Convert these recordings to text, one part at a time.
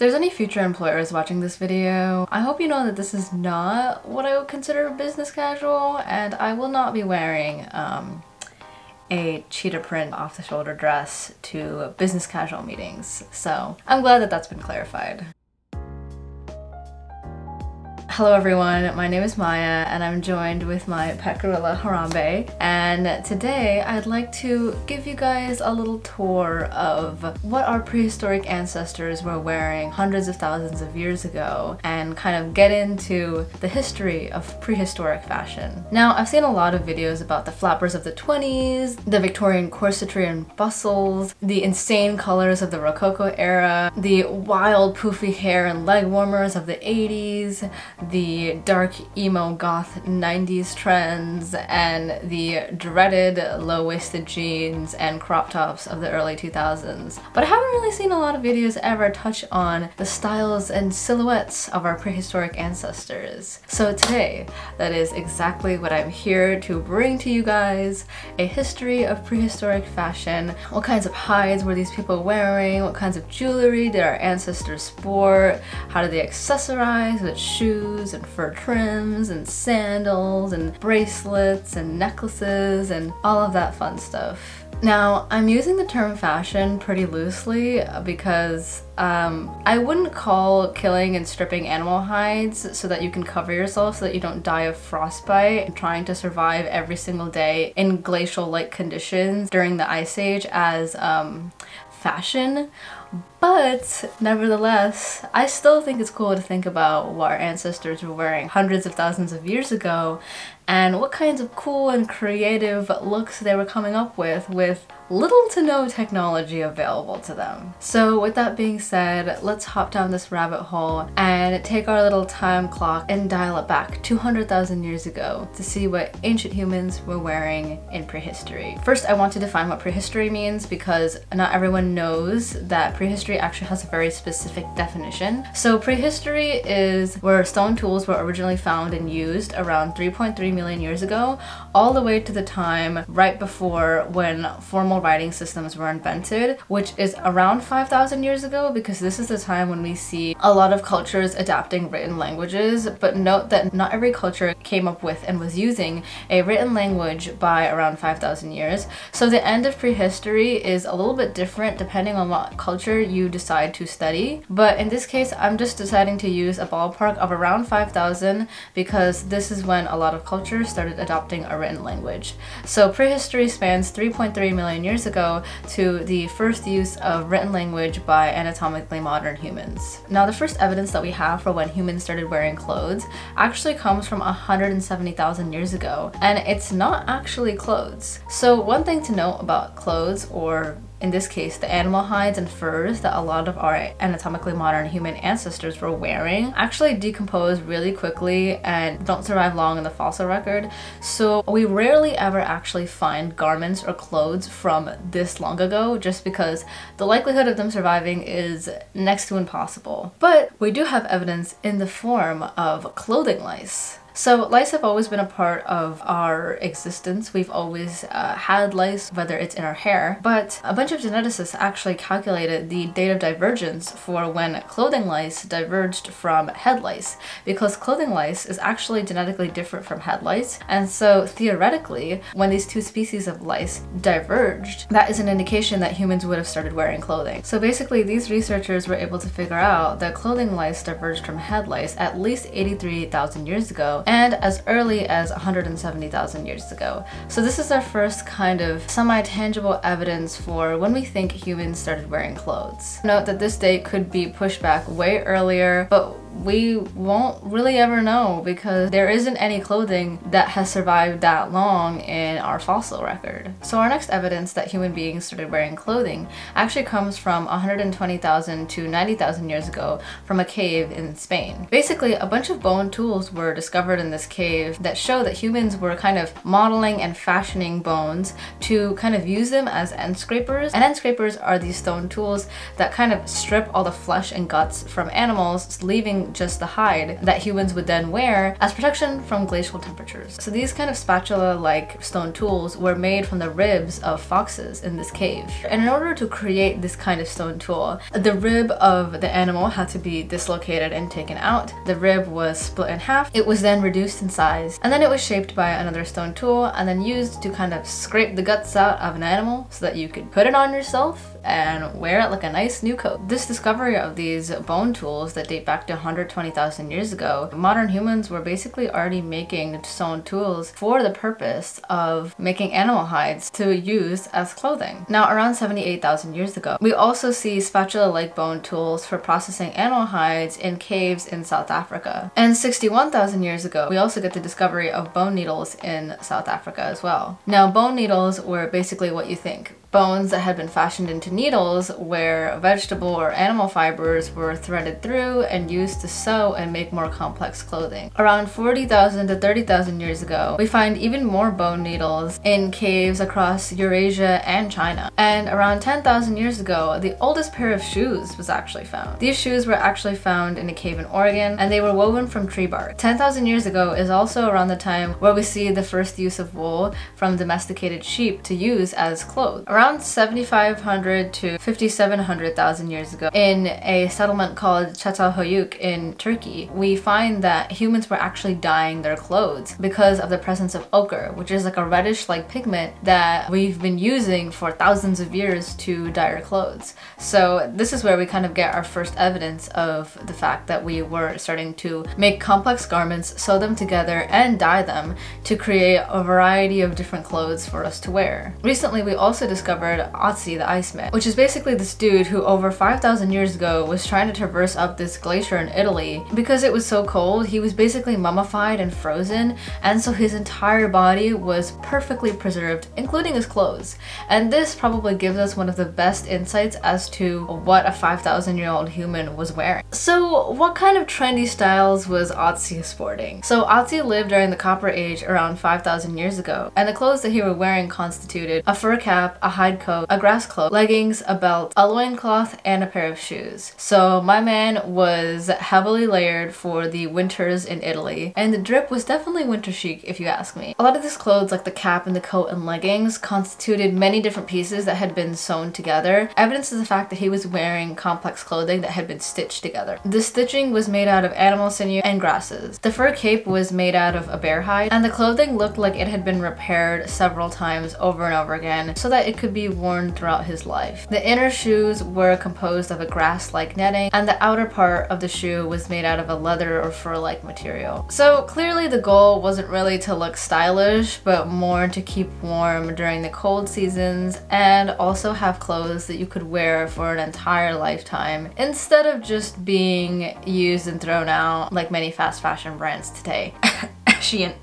there's any future employers watching this video, I hope you know that this is not what I would consider business casual and I will not be wearing um, a cheetah print off the shoulder dress to business casual meetings. So I'm glad that that's been clarified. Hello everyone, my name is Maya and I'm joined with my pet gorilla Harambe and today I'd like to give you guys a little tour of what our prehistoric ancestors were wearing hundreds of thousands of years ago and kind of get into the history of prehistoric fashion. Now I've seen a lot of videos about the flappers of the 20s, the Victorian corsetry and bustles, the insane colors of the Rococo era, the wild poofy hair and leg warmers of the 80s, the dark emo goth 90s trends and the dreaded low-waisted jeans and crop tops of the early 2000s. But I haven't really seen a lot of videos ever touch on the styles and silhouettes of our prehistoric ancestors. So today, that is exactly what I'm here to bring to you guys, a history of prehistoric fashion. What kinds of hides were these people wearing? What kinds of jewelry did our ancestors sport? How did they accessorize with shoes? Shoes and fur trims and sandals and bracelets and necklaces and all of that fun stuff. Now, I'm using the term fashion pretty loosely because um, I wouldn't call killing and stripping animal hides so that you can cover yourself so that you don't die of frostbite and trying to survive every single day in glacial-like conditions during the Ice Age as um, fashion but nevertheless, I still think it's cool to think about what our ancestors were wearing hundreds of thousands of years ago and what kinds of cool and creative looks they were coming up with with little to no technology available to them. So with that being said, let's hop down this rabbit hole and take our little time clock and dial it back 200,000 years ago to see what ancient humans were wearing in prehistory. First, I want to define what prehistory means because not everyone knows that prehistory actually has a very specific definition. So prehistory is where stone tools were originally found and used around 3.3 million years ago, all the way to the time right before when formal writing systems were invented, which is around 5,000 years ago because this is the time when we see a lot of cultures adapting written languages. But note that not every culture came up with and was using a written language by around 5,000 years. So the end of prehistory is a little bit different depending on what culture you decide to study. But in this case, I'm just deciding to use a ballpark of around 5,000 because this is when a lot of cultures started adopting a written language. So prehistory spans 3.3 million years years ago to the first use of written language by anatomically modern humans. Now the first evidence that we have for when humans started wearing clothes actually comes from 170,000 years ago and it's not actually clothes. So one thing to note about clothes or in this case, the animal hides and furs that a lot of our anatomically modern human ancestors were wearing actually decompose really quickly and don't survive long in the fossil record. So we rarely ever actually find garments or clothes from this long ago just because the likelihood of them surviving is next to impossible. But we do have evidence in the form of clothing lice. So lice have always been a part of our existence. We've always uh, had lice, whether it's in our hair, but a bunch of geneticists actually calculated the date of divergence for when clothing lice diverged from head lice because clothing lice is actually genetically different from head lice. And so theoretically, when these two species of lice diverged, that is an indication that humans would have started wearing clothing. So basically, these researchers were able to figure out that clothing lice diverged from head lice at least 83,000 years ago and as early as 170,000 years ago. So this is our first kind of semi-tangible evidence for when we think humans started wearing clothes. Note that this date could be pushed back way earlier, but we won't really ever know because there isn't any clothing that has survived that long in our fossil record. So our next evidence that human beings started wearing clothing actually comes from 120,000 to 90,000 years ago from a cave in Spain. Basically, a bunch of bone tools were discovered in this cave that show that humans were kind of modeling and fashioning bones to kind of use them as end scrapers. And end scrapers are these stone tools that kind of strip all the flesh and guts from animals, leaving just the hide that humans would then wear as protection from glacial temperatures. So these kind of spatula-like stone tools were made from the ribs of foxes in this cave. And in order to create this kind of stone tool, the rib of the animal had to be dislocated and taken out. The rib was split in half. It was then reduced in size and then it was shaped by another stone tool and then used to kind of scrape the guts out of an animal so that you could put it on yourself and wear it like a nice new coat. This discovery of these bone tools that date back to 120,000 years ago, modern humans were basically already making stone tools for the purpose of making animal hides to use as clothing. Now around 78,000 years ago, we also see spatula-like bone tools for processing animal hides in caves in South Africa. And 61,000 years ago, we also get the discovery of bone needles in South Africa as well. Now bone needles were basically what you think bones that had been fashioned into needles where vegetable or animal fibers were threaded through and used to sew and make more complex clothing. Around 40,000 to 30,000 years ago, we find even more bone needles in caves across Eurasia and China. And around 10,000 years ago, the oldest pair of shoes was actually found. These shoes were actually found in a cave in Oregon and they were woven from tree bark. 10,000 years ago is also around the time where we see the first use of wool from domesticated sheep to use as clothes. Around around 7,500 to 5,700,000 years ago in a settlement called Çatalhöyük in Turkey, we find that humans were actually dyeing their clothes because of the presence of ochre, which is like a reddish-like pigment that we've been using for thousands of years to dye our clothes. So this is where we kind of get our first evidence of the fact that we were starting to make complex garments, sew them together, and dye them to create a variety of different clothes for us to wear. Recently, we also discovered discovered Otzi the Iceman, which is basically this dude who over 5,000 years ago was trying to traverse up this glacier in Italy. Because it was so cold, he was basically mummified and frozen, and so his entire body was perfectly preserved, including his clothes. And this probably gives us one of the best insights as to what a 5,000 year old human was wearing. So what kind of trendy styles was Otzi sporting? So Otzi lived during the Copper Age around 5,000 years ago, and the clothes that he was wearing constituted a fur cap, a hide coat, a grass cloak, leggings, a belt, a loincloth, and a pair of shoes. So my man was heavily layered for the winters in Italy, and the drip was definitely winter chic if you ask me. A lot of these clothes like the cap and the coat and leggings constituted many different pieces that had been sewn together. Evidence of the fact that he was wearing complex clothing that had been stitched together. The stitching was made out of animal sinew and grasses. The fur cape was made out of a bear hide, and the clothing looked like it had been repaired several times over and over again so that it could be worn throughout his life. The inner shoes were composed of a grass-like netting and the outer part of the shoe was made out of a leather or fur-like material. So clearly the goal wasn't really to look stylish but more to keep warm during the cold seasons and also have clothes that you could wear for an entire lifetime instead of just being used and thrown out like many fast fashion brands today. Shein.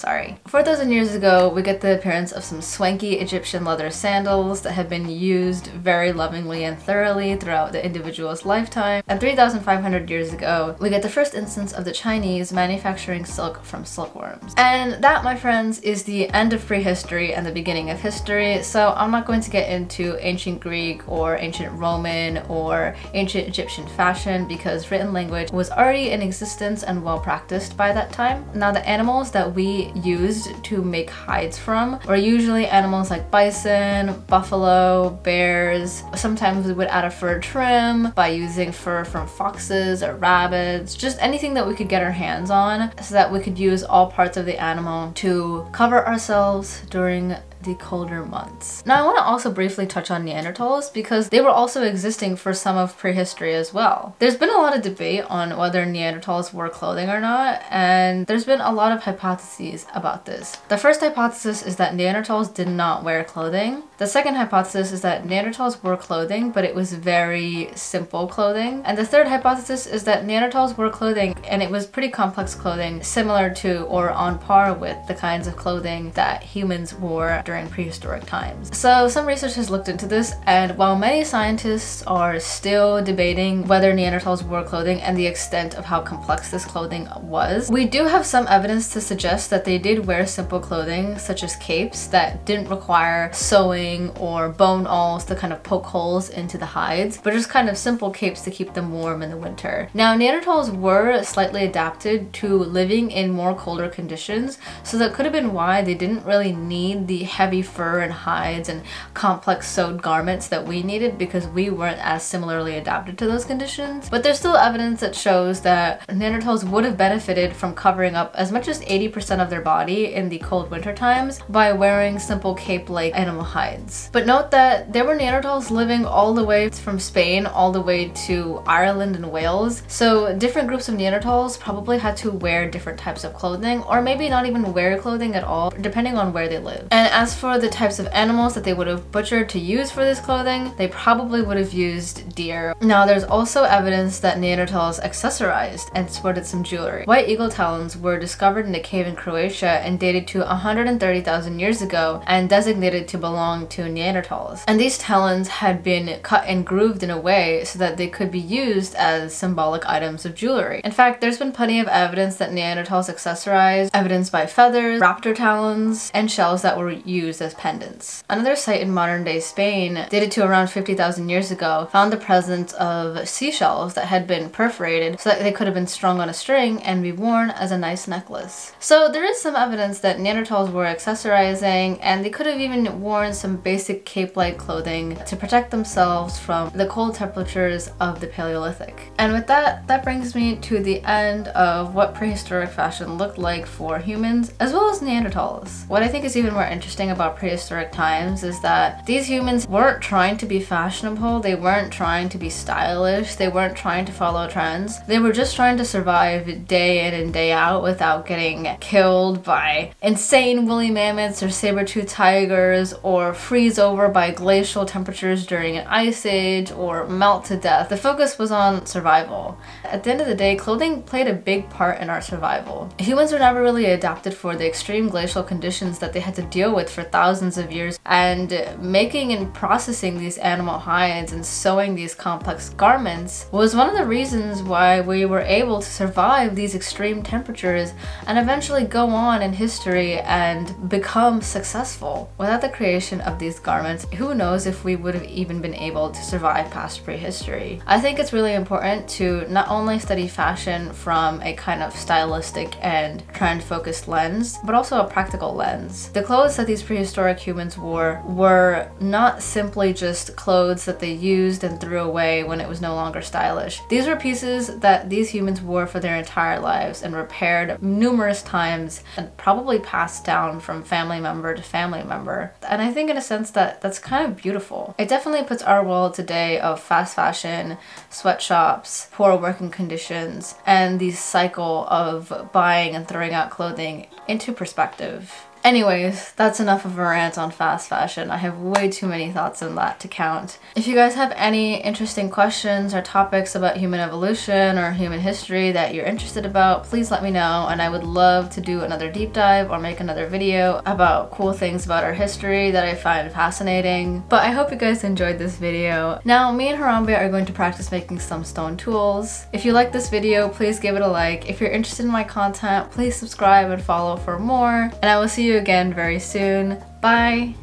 Sorry. 4,000 years ago, we get the appearance of some swanky Egyptian leather sandals that have been used very lovingly and thoroughly throughout the individual's lifetime. And 3,500 years ago, we get the first instance of the Chinese manufacturing silk from silkworms. And that, my friends, is the end of prehistory and the beginning of history, so I'm not going to get into ancient Greek or ancient Roman or ancient Egyptian fashion because written language was already in existence and well practiced by that time. Now the animals that we used to make hides from were usually animals like bison, buffalo, bears. Sometimes we would add a fur trim by using fur from foxes or rabbits, just anything that we could get our hands on so that we could use all parts of the animal to cover ourselves during the colder months. Now I want to also briefly touch on Neanderthals because they were also existing for some of prehistory as well. There's been a lot of debate on whether Neanderthals wore clothing or not and there's been a lot of hypotheses about this. The first hypothesis is that Neanderthals did not wear clothing. The second hypothesis is that Neanderthals wore clothing but it was very simple clothing. And the third hypothesis is that Neanderthals wore clothing and it was pretty complex clothing similar to or on par with the kinds of clothing that humans wore during prehistoric times. So some research has looked into this and while many scientists are still debating whether Neanderthals wore clothing and the extent of how complex this clothing was, we do have some evidence to suggest that they did wear simple clothing such as capes that didn't require sewing or bone awls to kind of poke holes into the hides, but just kind of simple capes to keep them warm in the winter. Now Neanderthals were slightly adapted to living in more colder conditions, so that could have been why they didn't really need the heavy fur and hides and complex sewed garments that we needed because we weren't as similarly adapted to those conditions. But there's still evidence that shows that Neanderthals would have benefited from covering up as much as 80% of their body in the cold winter times by wearing simple cape-like animal hides. But note that there were Neanderthals living all the way from Spain all the way to Ireland and Wales, so different groups of Neanderthals probably had to wear different types of clothing or maybe not even wear clothing at all depending on where they live. And as for the types of animals that they would have butchered to use for this clothing, they probably would have used deer. Now there's also evidence that Neanderthals accessorized and sported some jewelry. White eagle talons were discovered in a cave in Croatia and dated to 130,000 years ago and designated to belong to Neanderthals. And these talons had been cut and grooved in a way so that they could be used as symbolic items of jewelry. In fact, there's been plenty of evidence that Neanderthals accessorized, evidenced by feathers, raptor talons, and shells that were used as pendants. Another site in modern day Spain, dated to around 50,000 years ago, found the presence of seashells that had been perforated so that they could have been strung on a string and be worn as a nice necklace. So there is some evidence that Neanderthals were accessorizing and they could have even worn some basic cape-like clothing to protect themselves from the cold temperatures of the Paleolithic. And with that, that brings me to the end of what prehistoric fashion looked like for humans as well as Neanderthals. What I think is even more interesting about prehistoric times is that these humans weren't trying to be fashionable, they weren't trying to be stylish, they weren't trying to follow trends. They were just trying to survive day in and day out without getting killed by insane woolly mammoths or saber-toothed tigers or freeze over by glacial temperatures during an ice age or melt to death. The focus was on survival. At the end of the day, clothing played a big part in our survival. Humans were never really adapted for the extreme glacial conditions that they had to deal with for thousands of years and making and processing these animal hides and sewing these complex garments was one of the reasons why we were able to survive these extreme temperatures and eventually go on in history and become successful. Without the creation of these garments, who knows if we would have even been able to survive past prehistory. I think it's really important to not only study fashion from a kind of stylistic and trend focused lens, but also a practical lens. The clothes that these prehistoric humans wore were not simply just clothes that they used and threw away when it was no longer stylish. These were pieces that these humans wore for their entire lives and repaired numerous times and probably passed down from family member to family member. And I think in a sense that that's kind of beautiful. It definitely puts our world today of fast fashion, sweatshops, poor working conditions, and the cycle of buying and throwing out clothing into perspective. Anyways, that's enough of a rant on fast fashion. I have way too many thoughts on that to count. If you guys have any interesting questions or topics about human evolution or human history that you're interested about, please let me know and I would love to do another deep dive or make another video about cool things about our history that I find fascinating. But I hope you guys enjoyed this video. Now, me and Harambe are going to practice making some stone tools. If you like this video, please give it a like. If you're interested in my content, please subscribe and follow for more. And I will you again very soon. Bye!